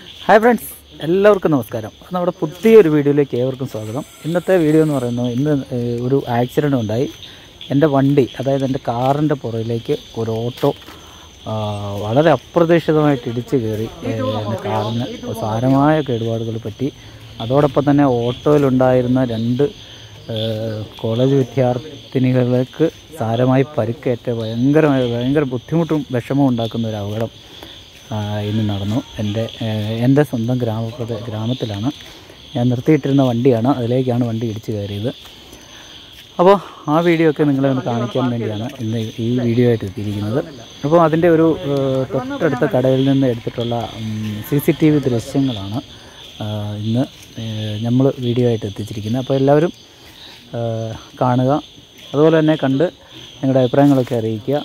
Hi friends എല്ലാവർക്കും നമസ്കാരം. നമ്മുടെ പുതിയൊരു വീഡിയോയിലേക്ക് ഏവർക്കും സ്വാഗതം. ഇന്നത്തെ വീഡിയോ എന്ന് പറയുന്നത് ഇന്ന് ഒരു ആക്സിഡന്റ് ഉണ്ടായി. എന്റെ വണ്ടി അതായത് എന്റെ കാറിന്റെ പുറയിലേക്ക് ഒരു ഓട്ടോ വളരെ അപ്രതീക്ഷിതമായിട്ട് ഇടിച്ചു കയറി എന്റെ കാറിന് സാരമായ കേടുപാടുകൾ പറ്റി. അതോടൊപ്പം തന്നെ ഓട്ടോയിലുണ്ടായിരുന്ന രണ്ട് കോളേജ് വിദ്യാർത്ഥിനികൾക്ക് സാരമായി പരിക്കേറ്റ ഭയങ്കരമായ ഭയങ്കര ബുദ്ധിമുട്ടും വിഷമവും ഉണ്ടാക്കുന്ന ഒരു അപകടം. ഇന്ന് നടന്നു. എന്റെ എന്റെ സ്വന്തം ഗ്രാമപ്രദ ഗ്രാമത്തിലാണ്. ഞാൻ നിർത്തിയിട്ടിരുന്ന വണ്ടിയാണ്. അതിലേക്കാണ് വണ്ടി ഇടിച്ച് കയറിയത്. അപ്പോൾ ആ വീഡിയോ ഒക്കെ നിങ്ങളെ ഒന്ന് കാണിക്കാൻ വേണ്ടിയാണ് ഇന്ന് ഈ വീഡിയോ ആയിട്ട് എത്തിയിരിക്കുന്നത്. അപ്പോൾ അതിന്റെ ഒരു തൊട്ടടുത്ത കടയിൽ നിന്ന് എടുത്തിട്ടുള്ള സി സി ടി വി ദൃശ്യങ്ങളാണ് ഇന്ന് നമ്മൾ വീഡിയോ ആയിട്ട് എത്തിച്ചിരിക്കുന്നത്. അപ്പോൾ എല്ലാവരും കാണുക. അതുപോലെ തന്നെ കണ്ട് നിങ്ങളുടെ അഭിപ്രായങ്ങളൊക്കെ അറിയിക്കുക.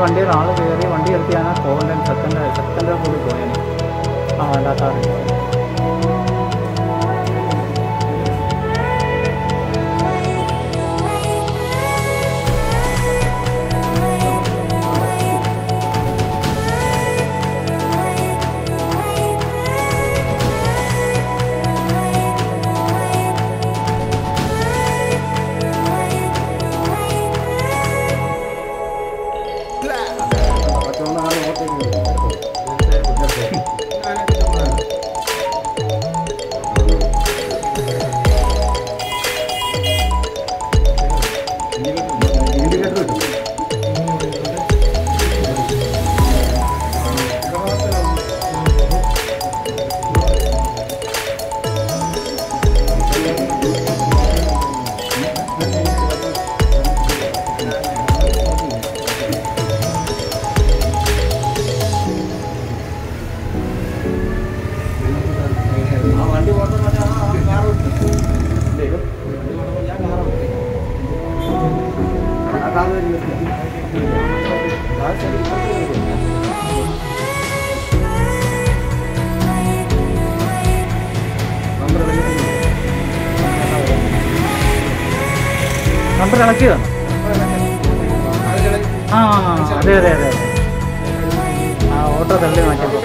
വണ്ടിയിൽ ആൾ കയറി വണ്ടി എടുത്ത് ഞാൻ സെക്കൻഡ് സെക്കൻഡ് കൂടി പോയാൽ ആ വേണ്ട നമ്പർ ഇളക്കിയതാണ് ആ അതെ അതെ അതെ ആ ഓട്ടോ തള്ളി മാറ്റിയപ്പോൾ